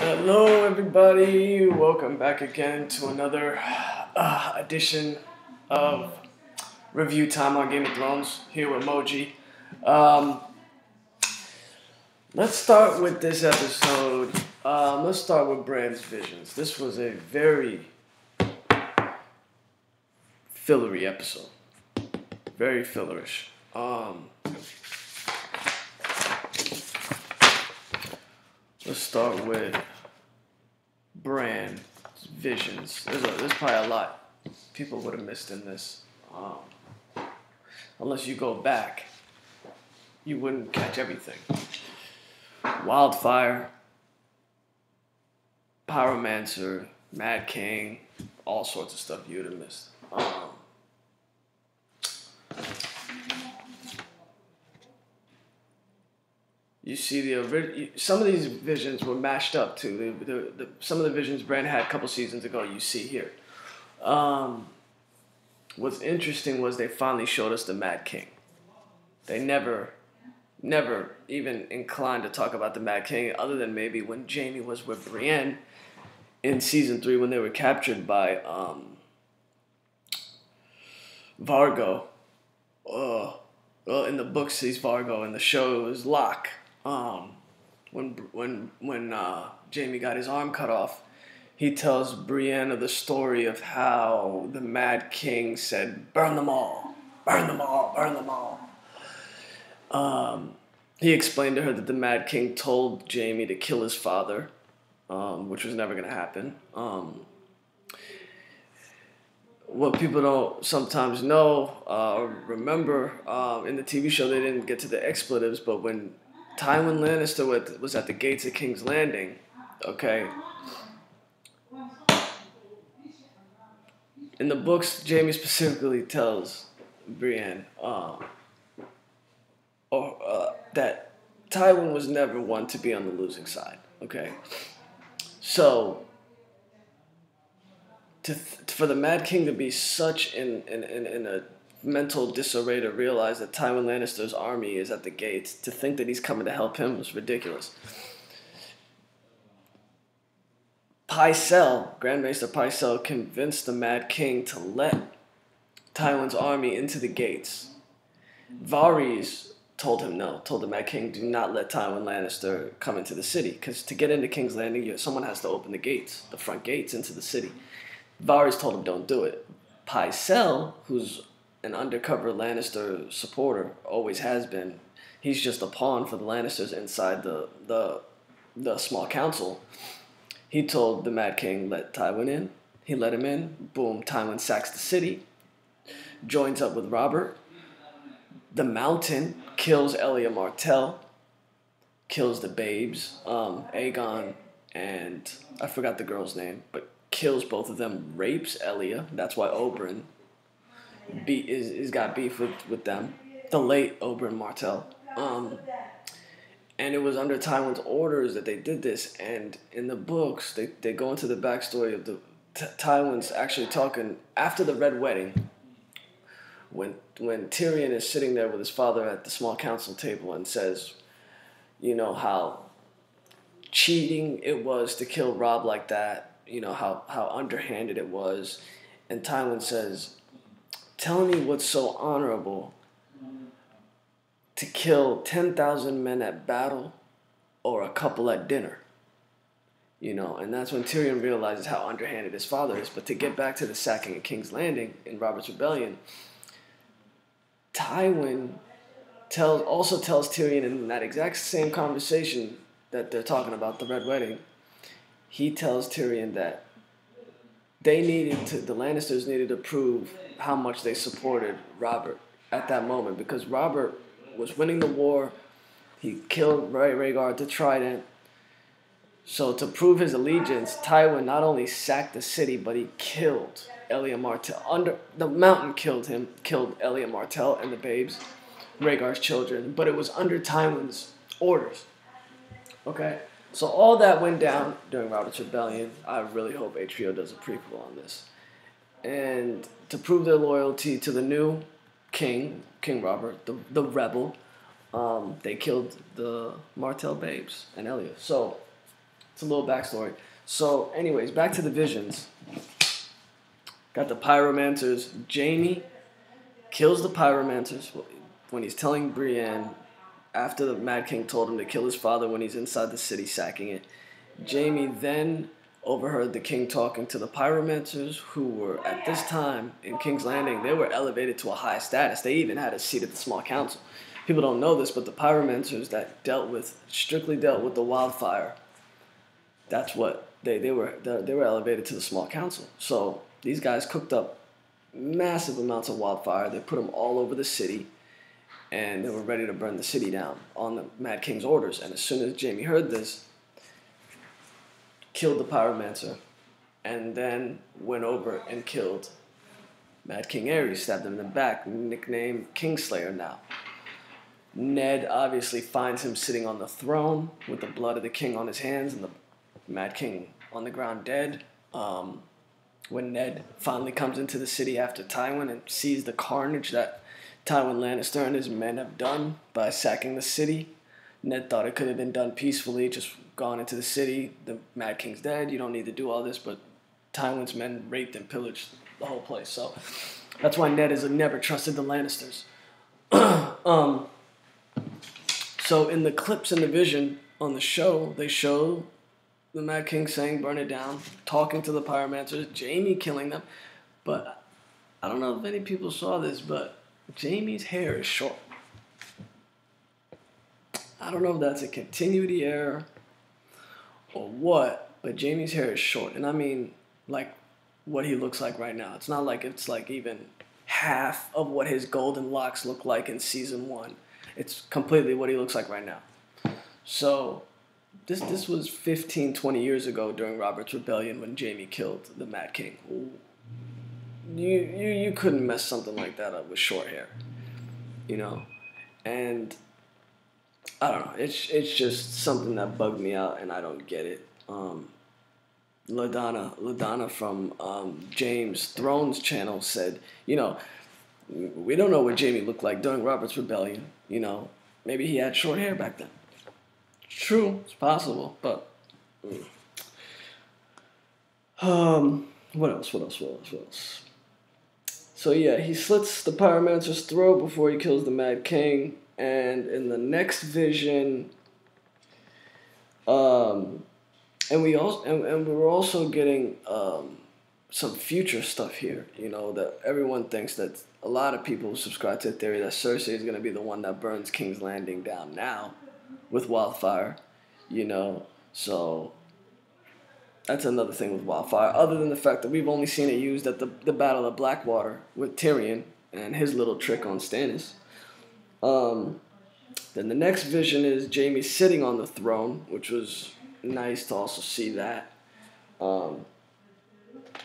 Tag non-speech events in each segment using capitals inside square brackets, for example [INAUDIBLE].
Hello, everybody. Welcome back again to another uh, edition of Review Time on Game of Thrones here with Moji. Um, let's start with this episode. Um, let's start with Bran's visions. This was a very fillery episode. Very fillerish. Um, let's start with Bran visions. There's, a, there's probably a lot people would have missed in this. Um, unless you go back, you wouldn't catch everything. Wildfire, Pyromancer, Mad King, all sorts of stuff you would have missed. Um, you see the some of these visions were mashed up too. The, the, the, some of the visions Bran had a couple seasons ago, you see here. Um, what's interesting was they finally showed us the Mad King. They never, never even inclined to talk about the Mad King, other than maybe when Jaime was with Brienne in season three when they were captured by um, Vargo. Uh, well, in the books he's Vargo, in the show it was Locke. Um, when when when uh, Jaime got his arm cut off, he tells Brienne the story of how the Mad King said, "Burn them all, burn them all, burn them all." Um, he explained to her that the Mad King told Jaime to kill his father, um, which was never going to happen. Um, what people don't sometimes know uh, or remember um, in the TV show, they didn't get to the expletives, but when Tywin Lannister was at the gates of King's Landing, okay. In the books, Jaime specifically tells Brienne uh, or, uh, that Tywin was never one to be on the losing side, okay. So to th- for the Mad King to be such in, in, in, in a mental disarray to realize that Tywin Lannister's army is at the gates, to think that he's coming to help him was ridiculous. Pycelle, Grand Maester Pycelle, convinced the Mad King to let Tywin's army into the gates. Varys told him no, told the Mad King, do not let Tywin Lannister come into the city, because to get into King's Landing, someone has to open the gates, the front gates into the city. Varys told him don't do it. Pycelle, who's an undercover Lannister supporter, always has been. He's just a pawn for the Lannisters inside the the the small council. He told the Mad King let Tywin in. He let him in. Boom, Tywin sacks the city. Joins up with Robert. The Mountain kills Elia Martell. Kills the babes, um, Aegon and I forgot the girl's name, but kills both of them, rapes Elia. That's why Oberyn be, is, is got beef with, with them. The late Oberyn Martell. Um, and it was under Tywin's orders that they did this. And in the books, they, they go into the backstory of the Tywin's actually talking after the Red Wedding. When when Tyrion is sitting there with his father at the small council table and says, you know how cheating it was to kill Robb like that, you know how how underhanded it was, and Tywin says, "Tell me what's so honorable to kill ten thousand men at battle, or a couple at dinner." You know, and that's when Tyrion realizes how underhanded his father is. But to get back to the sacking of King's Landing in Robert's Rebellion, Tywin tells also tells Tyrion in that exact same conversation that they're talking about the Red Wedding. He tells Tyrion that they needed to the Lannisters needed to prove how much they supported Robert at that moment because Robert was winning the war. He killed Ray Rhaegar the Trident. So to prove his allegiance, Tywin not only sacked the city, but he killed Elia Martell. Under the mountain killed him, killed Elia Martell and the babes, Rhaegar's children. But it was under Tywin's orders. Okay, so all that went down during Robert's Rebellion. I really hope HBO does a prequel on this, and to prove their loyalty to the new king, King Robert, the the rebel, um, they killed the Martell babes and Elia. So It's a little backstory. So, anyways, back to the visions. Got the pyromancers. Jaime kills the pyromancers when he's telling Brienne after the Mad King told him to kill his father when he's inside the city sacking it. Jaime then overheard the king talking to the pyromancers who were at this time in King's Landing. They were elevated to a high status. They even had a seat at the small council. People don't know this, but the pyromancers that dealt with strictly dealt with the wildfire. That's what they, they were they were elevated to the small council. So these guys cooked up massive amounts of wildfire. They put them all over the city, and they were ready to burn the city down on the Mad King's orders. And as soon as Jaime heard this, killed the pyromancer, and then went over and killed Mad King Aerys, stabbed him in the back, nicknamed Kingslayer now. Ned obviously finds him sitting on the throne with the blood of the king on his hands and the Mad King on the ground dead. Um, when Ned finally comes into the city after Tywin and sees the carnage that Tywin Lannister and his men have done by sacking the city, Ned thought it could have been done peacefully, just gone into the city. The Mad King's dead. You don't need to do all this, but Tywin's men raped and pillaged the whole place. So that's why Ned has never trusted the Lannisters. [CLEARS THROAT] um, so in the clips in the vision on the show, they show the Mad King saying burn it down, talking to the pyromancers, Jaime killing them. But I don't know if any people saw this, but Jaime's hair is short. I don't know if that's a continuity error or what, but Jaime's hair is short. And I mean, like, what he looks like right now. It's not like it's like even half of what his golden locks look like in season one. It's completely what he looks like right now. So, this this was 15, 20 years ago during Robert's Rebellion when Jaime killed the Mad King. You, you, you couldn't mess something like that up with short hair, you know? And I don't know. It's it's just something that bugged me out, and I don't get it. Um, Ladonna Ladonna from um, James Thrones channel said, you know, we don't know what Jaime looked like during Robert's Rebellion. You know, maybe he had short hair back then. True, it's possible, but. Mm. Um, what else? What else? What else? What else? So yeah, he slits the pyromancer's throat before he kills the Mad King and in the next vision um and we also and, and we were also getting um some future stuff here you know that everyone thinks that a lot of people subscribe to the theory that cersei is going to be the one that burns king's landing down now with wildfire you know? So that's another thing with wildfire other than the fact that we've only seen it used at the, the battle of blackwater with tyrion and his little trick on stannis um, then the next vision is Jaime sitting on the throne, which was nice to also see that. Um,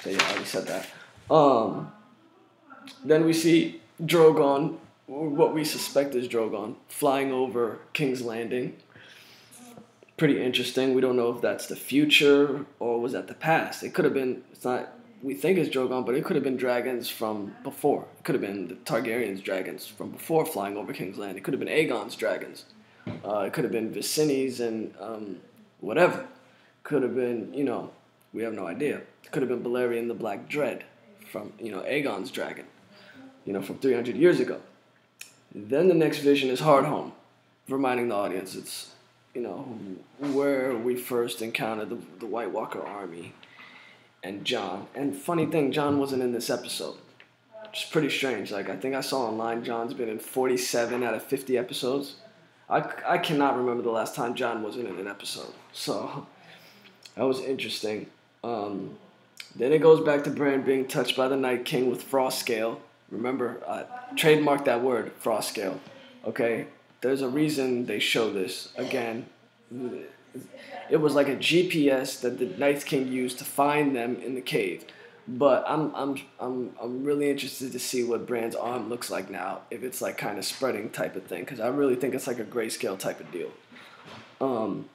so yeah, I already said that. Um, then we see Drogon, what we suspect is Drogon, flying over King's Landing. Pretty interesting. We don't know if that's the future or was that the past. It could have been. It's not we think is Drogon, but it could have been dragons from before. It could have been the Targaryens' dragons from before flying over King's Land. It could have been Aegon's dragons. Uh, it could have been Visenya and um, whatever. Could have been, you know, we have no idea. It could have been Balerion the Black Dread from, you know, Aegon's dragon, you know, from 300 years ago. Then the next vision is Hardhome, reminding the audience it's, you know, where we first encountered the, the White Walker army and John. And funny thing, John wasn't in this episode. Which is pretty strange. Like I think I saw online, John's been in 47 out of 50 episodes. I, I cannot remember the last time John wasn't in an episode. So [LAUGHS] that was interesting. Um, then it goes back to Bran being touched by the Night King with frost scale. Remember, uh, trademark that word, frost scale. Okay, there's a reason they show this again it was like a GPS that the Night King used to find them in the cave. But I'm I'm I'm I'm really interested to see what Bran's arm looks like now. If it's like kind of spreading type of thing, because I really think it's like a grayscale type of deal. Um.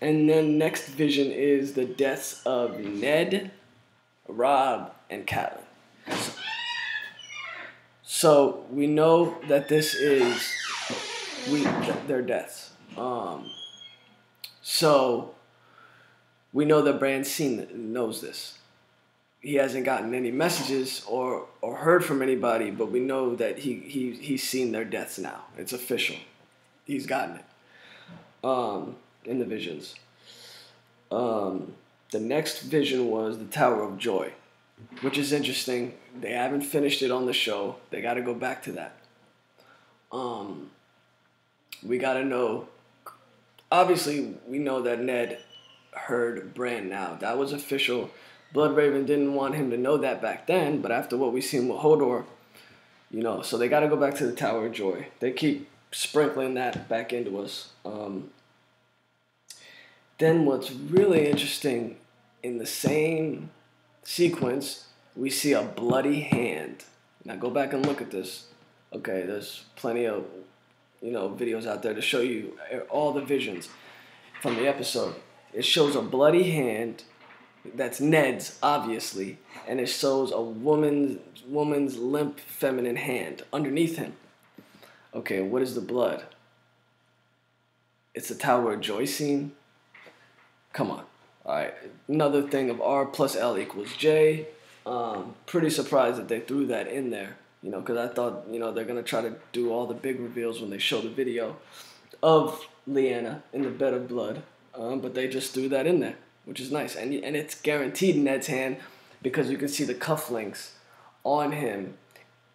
And then next vision is the deaths of Ned, Robb, and Catelyn. So we know that this is we their deaths. Um, So we know that Bran seen knows this. He hasn't gotten any messages or or heard from anybody, but we know that he he he's seen their deaths now. It's official. He's gotten it. Um, in the visions. Um, the next vision was the Tower of Joy, which is interesting. They haven't finished it on the show. They got to go back to that. Um, we got to know. Obviously, we know that Ned heard Bran now. That was official. Bloodraven didn't want him to know that back then, but after what we've seen with Hodor, you know, so they got to go back to the Tower of Joy. They keep sprinkling that back into us. Um, then what's really interesting in the same sequence, we see a bloody hand. Now go back and look at this. Okay, there's plenty of you know videos out there to show you all the visions from the episode. It shows a bloody hand that's Ned's obviously, and it shows a woman's woman's limp feminine hand underneath him. Okay, what is the blood? It's the Tower of Joy scene. Come on. All right. Another thing of R plus L equals J. Um, pretty surprised that they threw that in there. You know, because I thought you know they're gonna try to do all the big reveals when they show the video of Lyanna in the bed of blood, um, but they just threw that in there, which is nice, and and it's guaranteed Ned's hand because you can see the cufflinks on him.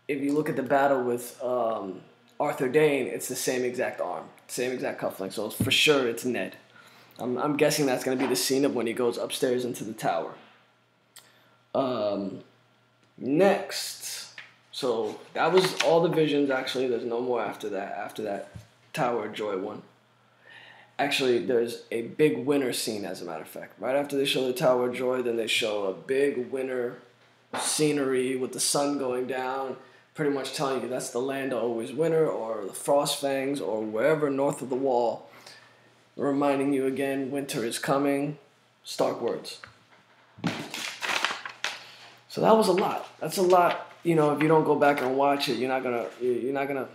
If you look at the battle with um, Arthur Dayne, it's the same exact arm, same exact cufflink, so for sure it's Ned. I'm, I'm guessing that's to be the scene of when he goes upstairs into the tower. Um, next, so that was all the visions. Actually, there's no more after that. After that Tower of Joy one. Actually, there's a big winter scene. As a matter of fact, right after they show the Tower of Joy, then they show a big winter scenery with the sun going down pretty much telling you that's the land of always winter or the frost fangs or wherever north of the wall reminding you again winter is coming. Stark words. So that was a lot. That's a lot. You know, if you don't go back and watch it, you're not gonna you're not gonna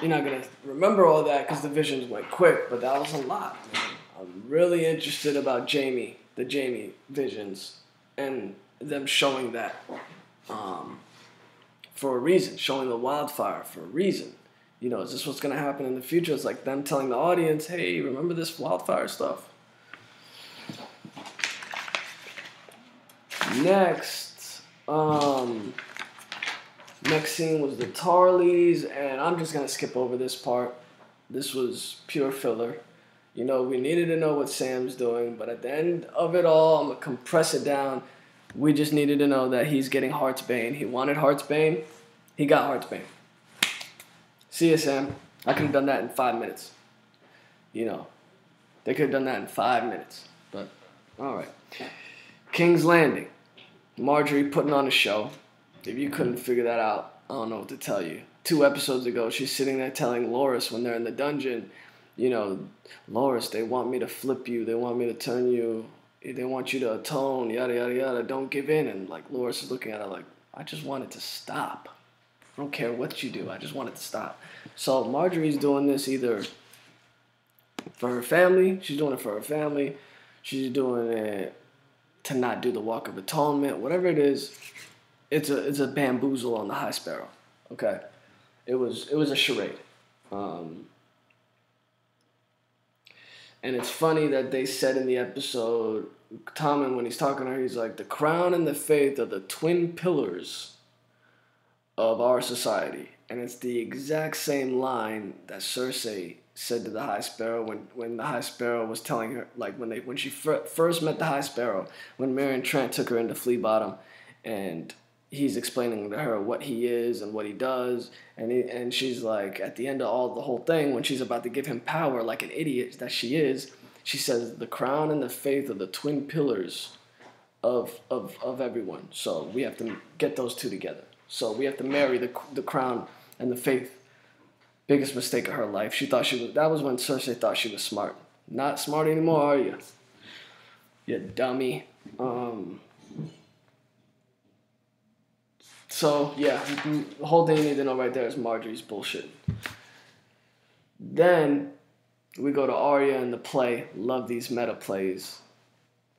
you're not gonna remember all that because the visions went quick. But that was a lot. Man. I'm really interested about Jaime, the Jaime visions, and them showing that um, for a reason, showing the wildfire for a reason you know, is this what's to happen in the future? It's like them telling the audience, hey, remember this wildfire stuff. Next, um, next scene was the Tarlys, and I'm just to skip over this part. This was pure filler. You know, we needed to know what Sam's doing, but at the end of it all, I'm to compress it down. We just needed to know that he's getting Heartsbane. He wanted Heartsbane. He got Heartsbane. See you, Sam. I could have done that in five minutes. You know, they could have done that in five minutes. But, all right. King's Landing. Margaery putting on a show. If you couldn't figure that out, I don't know what to tell you. Two episodes ago, she's sitting there telling Loras when they're in the dungeon, you know, Loras, they want me to flip you. They want me to turn you. They want you to atone, yada, yada, yada. Don't give in. And, like, Loras is looking at her like, I just want it to stop. I don't care what you do. I just want it to stop. So Margaery's doing this either for her family. She's doing it for her family. She's doing it to not do the Walk of Atonement. Whatever it is, it's a it's a bamboozle on the High Sparrow. Okay, it was it was a charade. Um, and it's funny that they said in the episode, Tommen, when he's talking to her, he's like, the crown and the faith are the twin pillars of our society. And it's the exact same line that Cersei said to the High Sparrow when, when the High Sparrow was telling her, like when they when she fir- first met the High Sparrow, when Meryn Trant took her into Flea Bottom, and he's explaining to her what he is and what he does, and he, and she's like at the end of all the whole thing when she's about to give him power like an idiot that she is, she says the crown and the faith are the twin pillars of of of everyone. So we have to get those two together. So we have to marry the, the crown and the faith. Biggest mistake of her life. She thought she was, that was when Cersei thought she was smart. Not smart anymore, are you? You dummy. Um, so, yeah, the whole thing you need to know right there is Margaery's bullshit. Then, we go to Arya and the play. Love these meta plays.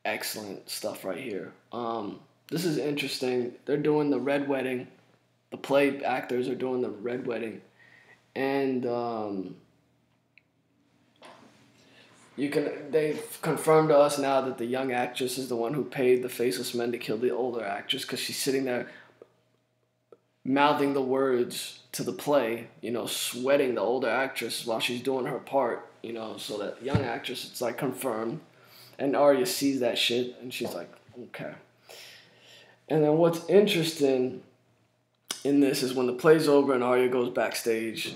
Excellent stuff right here. Um, this is interesting. They're doing the Red Wedding. The play actors are doing the Red Wedding, and um, you can. They've confirmed to us now that the young actress is the one who paid the faceless men to kill the older actress because she's sitting there mouthing the words to the play, you know, sweating the older actress while she's doing her part, you know, so that young actress, it's like confirmed. And Arya sees that shit and she's like, okay. And then what's interesting in this is when the play's over and Arya goes backstage,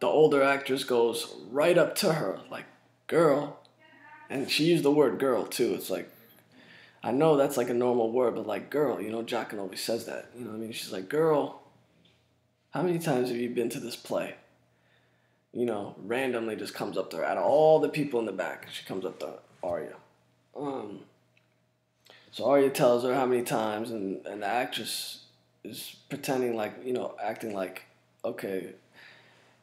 the older actress goes right up to her, like, girl. And she used the word girl too. It's like, I know that's like a normal word, but like girl, you know, Jaqen always says that. You know I mean? She's like, girl, how many times have you been to this play? You know, randomly just comes up to her. Out of all the people in the back, she comes up to Arya. Um, so Arya tells her how many times, and, and the actress is pretending like, you know, acting like, okay,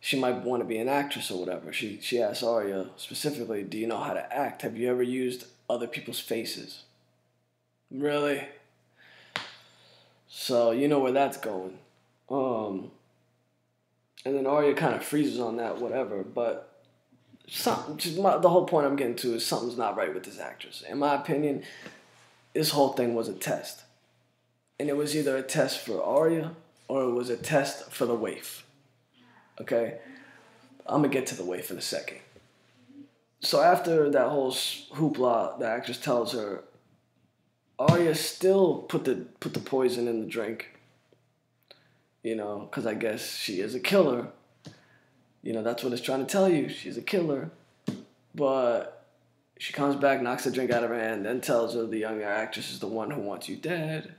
she might want to be an actress or whatever. She, she asks Arya specifically, do you know how to act? Have you ever used other people's faces? Really? So you know where that's going. Um, and then Arya kind of freezes on that, whatever. But some, my, the whole point I'm getting to is something's not right with this actress. In my opinion, this whole thing was a test, and it was either a test for Arya or it was a test for the waif. Okay, I'm gonna get to the waif in a second. So after that whole hoopla, the actress tells her, Arya still put the put the poison in the drink you know, because I guess she is a killer. You know, that's what it's trying to tell you. She's a killer. But she comes back, knocks the drink out of her hand, then tells her the younger actress is the one who wants you dead.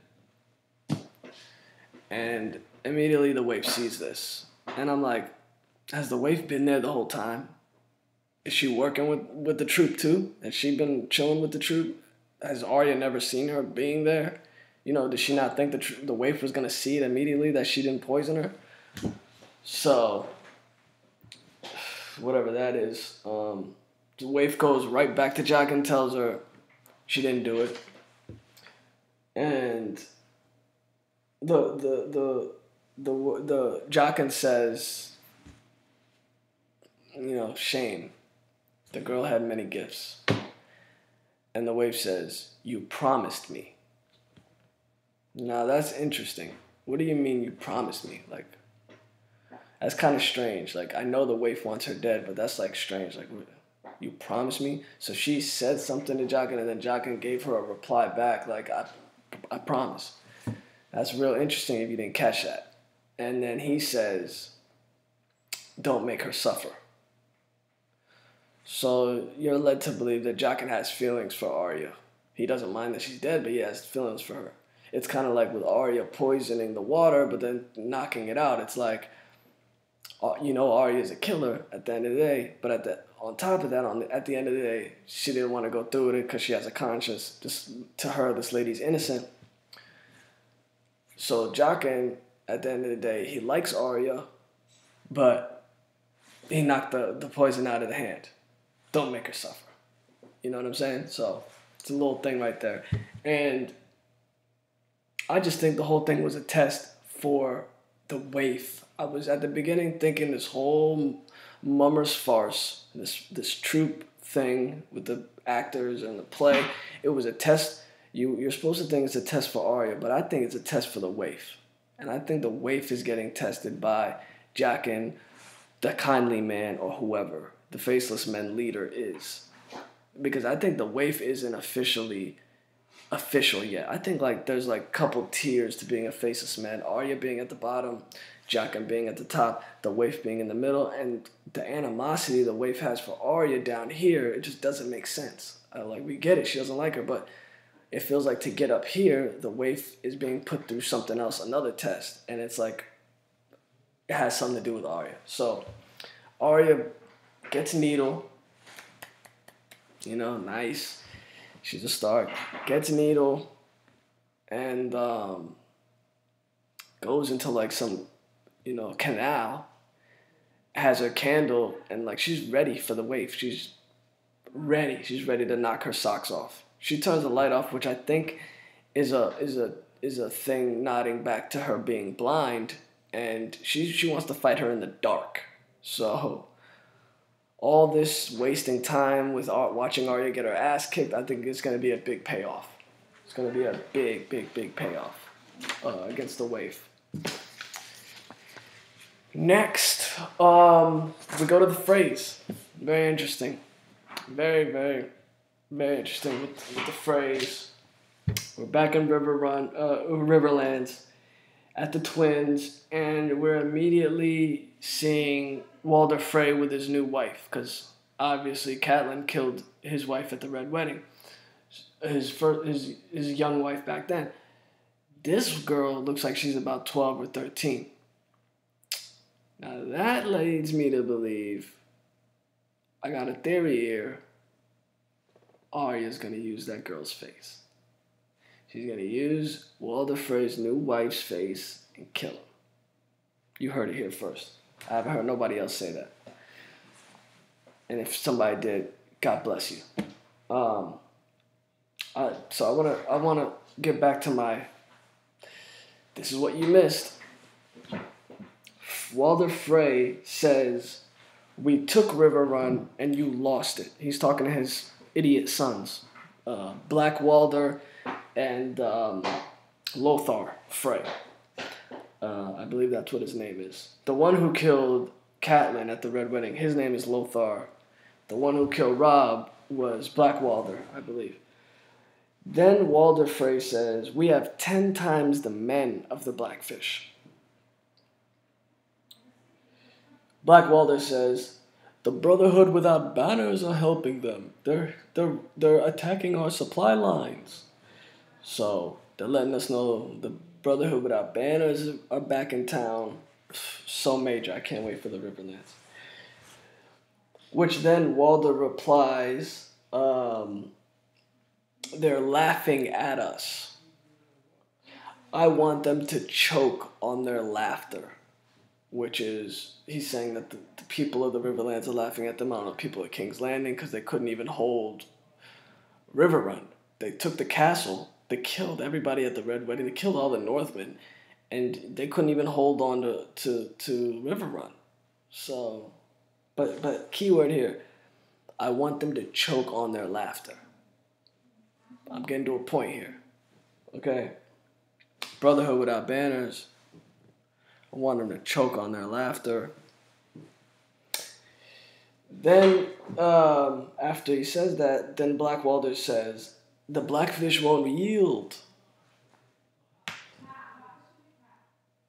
And immediately the waif sees this. And I'm like, has the waif been there the whole time? Is she working with, with the troop too? Has she been chilling with the troop? Has Arya never seen her being there? You know, did she not think the the waif was gonna see it immediately that she didn't poison her? So, whatever that is, um, the waif goes right back to Jack and tells her she didn't do it, and the the the the the Jaqen says, you know, shame. The girl had many gifts. And the waif says, You promised me. Now that's interesting. What do you mean you promised me? Like, that's kind of strange. Like, I know the waif wants her dead, but that's like strange. Like, you promised me. So she said something to Jaqen, and then Jaqen gave her a reply back, like, I, I promise. That's real interesting if you didn't catch that. And then he says, don't make her suffer. So you're led to believe that Jaqen has feelings for Arya. He doesn't mind that she's dead, but he has feelings for her it's kind of like with Arya poisoning the water, but then knocking it out. It's like, uh, you know, Arya is a killer at the end of the day, but at the on top of that, on the, at the end of the day, she didn't want to go through with it because she has a conscience. Just to her, this lady's innocent. So Jaqen, at the end of the day, he likes Arya, but he knocked the, the poison out of the hand. Don't make her suffer. You know what I'm saying? So it's a little thing right there. And I just think the whole thing was a test for the waif. I was at the beginning thinking this whole mummers farce, this this troop thing with the actors and the play, it was a test. You you're supposed to think it's a test for Arya, but I think it's a test for the waif, and I think the waif is getting tested by Jaqen, the kindly man or whoever the faceless men leader is, because I think the waif isn't officially official yet. I think like there's like couple tiers to being a faceless man. Arya being at the bottom, Jaqen being at the top, the waif being in the middle, and the animosity the waif has for Arya down here, it just doesn't make sense. Uh, like we get it, she doesn't like her, but it feels like to get up here, the waif is being put through something else, another test, and it's like it has something to do with Arya. So Arya gets needle, you know, nice She's a star. Gets a needle and um, goes into like some, you know, canal. has her candle and like she's ready for the waif. She's ready. She's ready to knock her socks off. She turns the light off, which I think is a is a is a thing nodding back to her being blind, and she she wants to fight her in the dark. So all this wasting time with watching Arya get her ass kicked, I think it's going to be a big payoff. It's going to be a big, big, big payoff uh, against the Wave. Next, um, we go to the Freys. Very interesting. Very, very, very interesting with, with the Freys. We're back in Riverrun, uh, Riverlands at the Twins, and we're immediately seeing Walder Frey with his new wife, because obviously Catelyn killed his wife at the Red Wedding, his first, his his young wife back then. This girl looks like she's about twelve or thirteen. Now that leads me to believe. I got a theory here. Arya's gonna use that girl's face. She's gonna use Walder Frey's new wife's face and kill him. You heard it here first. I haven't heard nobody else say that. And if somebody did, God bless you. Um, I, so I wanna I wanna get back to my. This is what you missed. Walder Frey says, "We took Riverrun and you lost it." He's talking to his idiot sons, uh, Black Walder and um, Lothar Frey. I believe that's what his name is. The one who killed Catelyn at the Red Wedding, his name is Lothar. The one who killed Robb was Black Walder, I believe. Then Walder Frey says, We have ten times the men of the Blackfish. Black Walder says, The Brotherhood without banners are helping them. They're, they're, they're attacking our supply lines. So they're letting us know the Brotherhood Without Banners are back in town. [SIGHS] So major. I can't wait for the Riverlands. Which then Walder replies, um, they're laughing at us. I want them to choke on their laughter. Which is, he's saying that the, the people of the Riverlands are laughing at them. I don't know, people at King's Landing, because they couldn't even hold Riverrun. They took the castle they killed everybody at the Red Wedding. They killed all the Northmen, and they couldn't even hold on to to, to Riverrun. So, but but keyword here, I want them to choke on their laughter. I'm getting to a point here. Okay, Brotherhood without banners. I want them to choke on their laughter. Then, um, after he says that, then Black Walder says, the blackfish won't yield.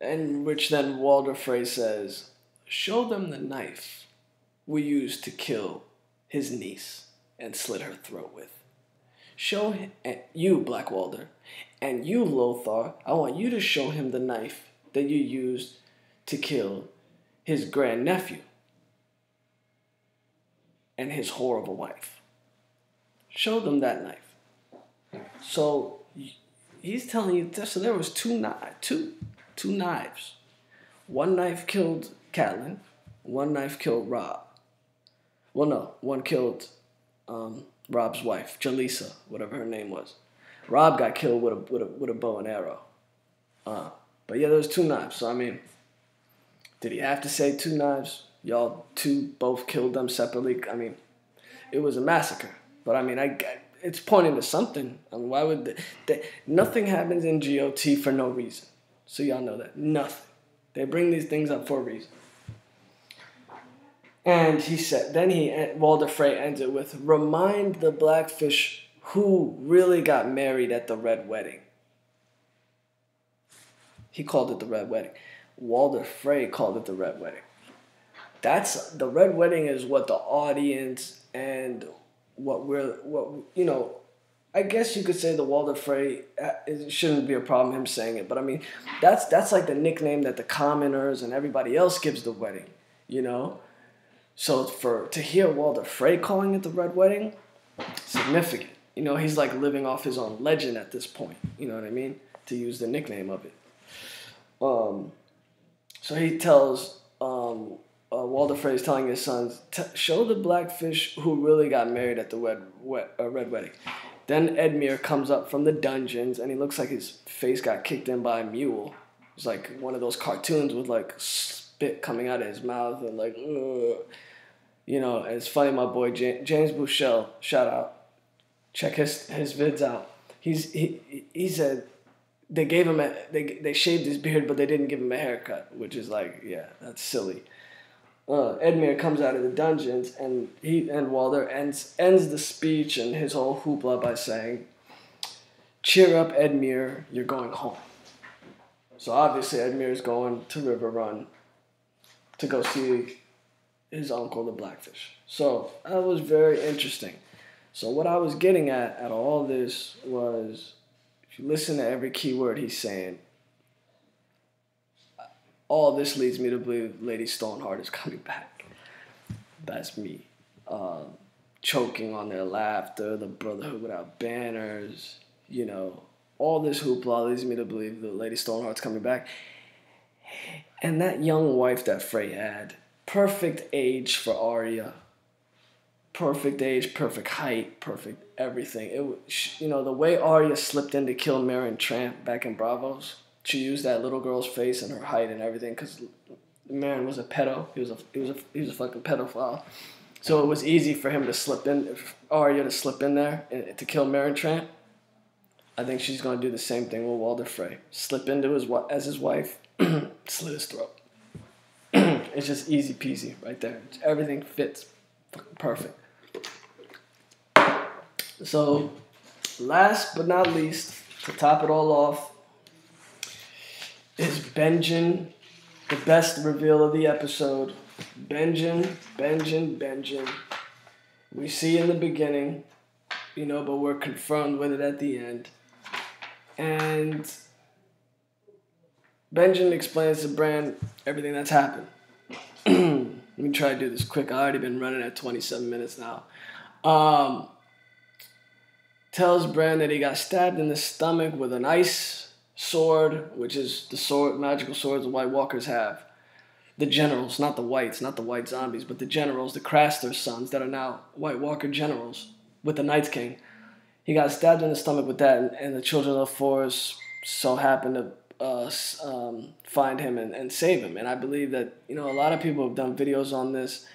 And which then Walder Frey says, Show them the knife we used to kill his niece and slit her throat with. Show him, eh, you, Black Walder, and you, Lothar, I want you to show him the knife that you used to kill his grandnephew and his horrible wife. Show them that knife. So he's telling you so there was two knives, two two knives. One knife killed Catelyn, one knife killed Robb. Well, no, one killed um, Robb's wife, Jaleesa, whatever her name was. Robb got killed with a with a with a bow and arrow. Uh, but yeah, there was two knives. So I mean, did he have to say two knives? Y'all two both killed them separately. I mean, it was a massacre. But I mean, I it's pointing to something. I mean, why would the, the, nothing happens in GOT for no reason? So y'all know that nothing. They bring these things up for a reason. And he said, then he uh, Walder Frey ends it with, remind the Blackfish who really got married at the Red Wedding. He called it the Red Wedding. Walder Frey called it the Red Wedding. That's the Red Wedding is what the audience and what we're what you know I guess you could say the Walder Frey uh, it shouldn't be a problem him saying it, but I mean that's that's like the nickname that the commoners and everybody else gives the wedding, you know. So for to hear Walder Frey calling it the Red Wedding, significant. You know, he's like living off his own legend at this point. You know what I mean? To use the nickname of it. Um, so he tells um, uh, Walder Frey is telling his sons, show the blackfish who really got married at the red, wet, uh, red wedding. Then Edmure comes up from the dungeons and he looks like his face got kicked in by a mule. It's like one of those cartoons with like spit coming out of his mouth and like, Ugh. you know. it's funny, my boy James Buschell, shout out, check his his vids out. He's he he said they gave him a they they shaved his beard, but they didn't give him a haircut, which is like yeah, that's silly uh, comes out of the dungeons and he and Walder ends ends the speech and his whole hoopla by saying, "Cheer up, Edmure, you're going home." So obviously Edmure is going to Riverrun to go see his uncle, the Blackfish. So that was very interesting. So what I was getting at at all this was, if you listen to every keyword he's saying, all this leads me to believe Lady Stoneheart is coming back. That's me. Uh, choking on their laughter, the Brotherhood without banners, you know, all this hoopla leads me to believe that Lady Stoneheart's coming back. And that young wife that Frey had, perfect age for Arya. Perfect age, perfect height, perfect everything. It, was, you know, the way Arya slipped in to kill Meryn Trant back in Braavos she used that little girl's face and her height and everything because the man was a pedo. He was a he was a he was a fucking pedophile. So it was easy for him to slip in, Arya to slip in there and, to kill Meryn Trant. I think she's gonna do the same thing with Walder Frey. Slip into his as his wife, [CLEARS THROAT] slit his throat. [CLEARS THROAT] it's just easy peasy right there. Everything fits, perfect. So, last but not least, to top it all off, is Benjen, the best reveal of the episode. Benjen, Benjen, Benjen. We see in the beginning, you know, but we're confirmed with it at the end. And Benjen explains to Bran everything that's happened. [CLEARS THROAT] Let me try to do this quick. I've already been running at 27 minutes now. Um, tells Bran that he got stabbed in the stomach with an ice sword, which is the sword, magical swords the White Walkers have. The generals, not the whites, not the white zombies, but the generals, the Craster's sons that are now White Walker generals with the Night's King. He got stabbed in the stomach with that, and, and the children of the forest so happened to uh, um, find him and, and save him. And I believe that you know a lot of people have done videos on this.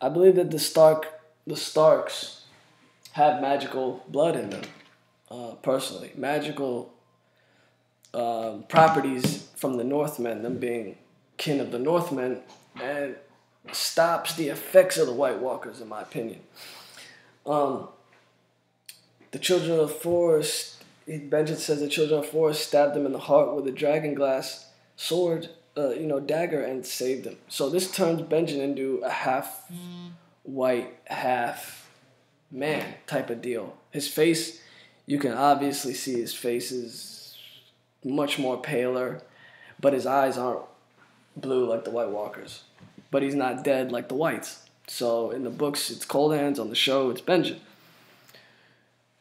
I believe that the Stark, the Starks, have magical blood in them. Uh, personally, magical um, properties from the Northmen, them being kin of the Northmen, and stops the effects of the White Walkers, in my opinion. Um, the children of the forest, Benjen says the children of the forest stabbed them in the heart with a dragon glass sword, uh, you know, dagger, and saved them. So this turns Benjen into a half white, half man type of deal. His face, you can obviously see his face is much more paler, but his eyes aren't blue like the White Walkers. But he's not dead like the Whites. So in the books, it's Cold Hands. On the show, it's Benjen.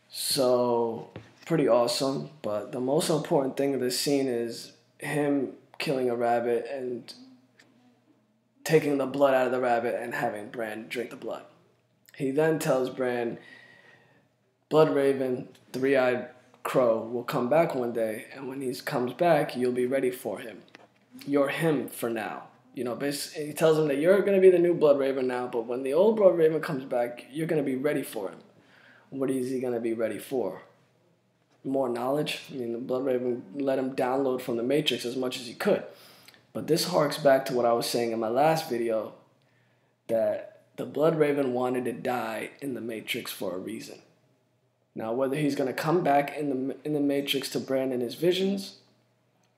So pretty awesome. But the most important thing of this scene is him killing a rabbit and taking the blood out of the rabbit and having Bran drink the blood. He then tells Bran, Blood Raven, three eyed Crow will come back one day, and when he comes back, you'll be ready for him. You're him for now. You know, he tells him that you're going to be the new Blood Raven now, but when the old Blood Raven comes back, you're going to be ready for him. What is he going to be ready for? More knowledge? I mean, the Blood Raven let him download from the Matrix as much as he could. But this harks back to what I was saying in my last video that the Blood Raven wanted to die in the Matrix for a reason. Now, whether he's going to come back in the in the Matrix to Bran in his visions,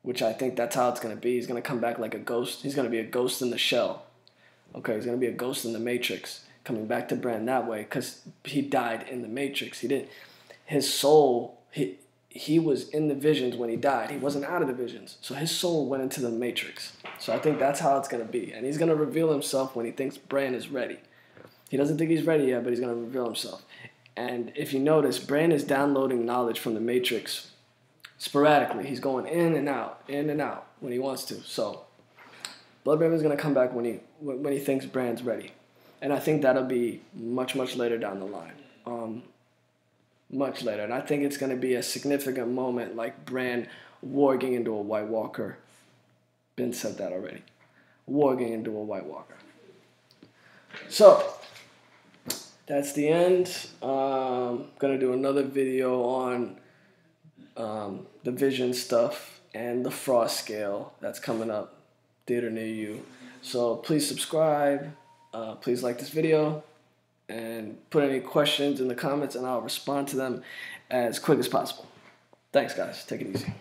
which I think that's how it's going to be. He's going to come back like a ghost. He's going to be a ghost in the shell. Okay, he's going to be a ghost in the Matrix, coming back to Bran that way because he died in the Matrix. He didn't. His soul, he he was in the visions when he died. He wasn't out of the visions, so his soul went into the Matrix. So I think that's how it's going to be, and he's going to reveal himself when he thinks Bran is ready. He doesn't think he's ready yet, but he's going to reveal himself. And if you notice, Bran is downloading knowledge from the Matrix sporadically. He's going in and out, in and out when he wants to. So, Bloodraven's gonna come back when he when he thinks Bran's ready, and I think that'll be much much later down the line. Um, much later, and I think it's gonna be a significant moment, like Bran warging into a White Walker. Ben said that already. Warging into a White Walker. So that's the end. Um, gonna do another video on um, the vision stuff and the frost scale that's coming up theater near you. So please subscribe. Uh, please like this video and put any questions in the comments and I'll respond to them as quick as possible. Thanks, guys. Take it easy.